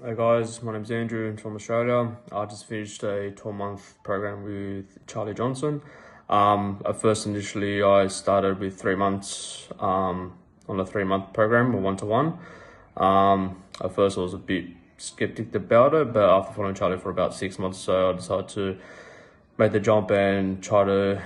Hey guys, my name's Andrew I'm from Australia. I just finished a 12 month program with Charlie Johnson. Um, at first, initially, I started with three months um, on a three month program, a one to one. Um, At first, I was a bit skeptic about it, but after following Charlie for about six months or so, I decided to make the jump and try to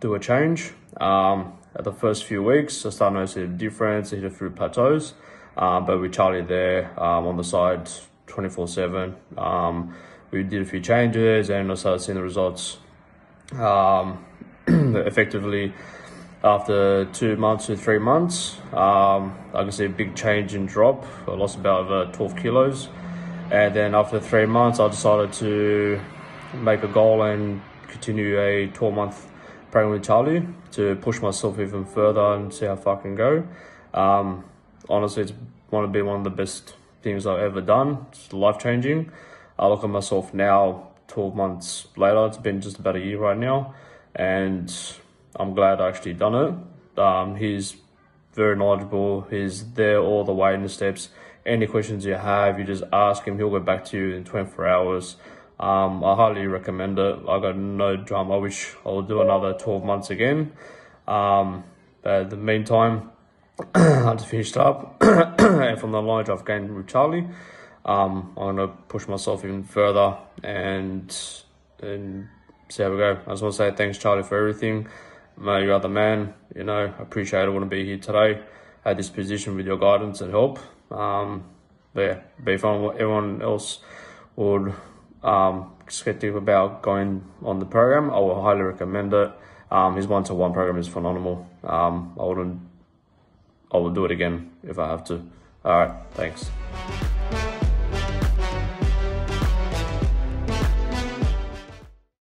do a change. Um, at the first few weeks, I started noticing a difference, I hit a few plateaus. Um, but with Charlie there um, on the side 24 7, um, we did a few changes and I started seeing the results. Um, effectively, after two months to three months, um, I can see a big change in drop. I lost about uh, 12 kilos. And then after three months, I decided to make a goal and continue a 12 month program with Charlie to push myself even further and see how far I can go. Um, honestly, it's want to be one of the best things I've ever done. It's life changing. I look at myself now, 12 months later, it's been just about a year right now, and I'm glad I actually done it. Um, he's very knowledgeable, he's there all the way in the steps. Any questions you have, you just ask him, he'll get back to you in 24 hours. Um, I highly recommend it. I got no drama. I wish I would do another 12 months again. Um, but in the meantime, I just finished up, and from the knowledge I've gained with Charlie, um, I'm gonna push myself even further and and see how we go. I just want to say thanks, Charlie, for everything. Mate, you're the man. You know, I appreciate it. I want to be here today at this position with your guidance and help. Um, but yeah, but if everyone else would um, skeptic about going on the program, I would highly recommend it. Um, his one-to-one program is phenomenal. Um, I wouldn't I will do it again if I have to. All right, thanks.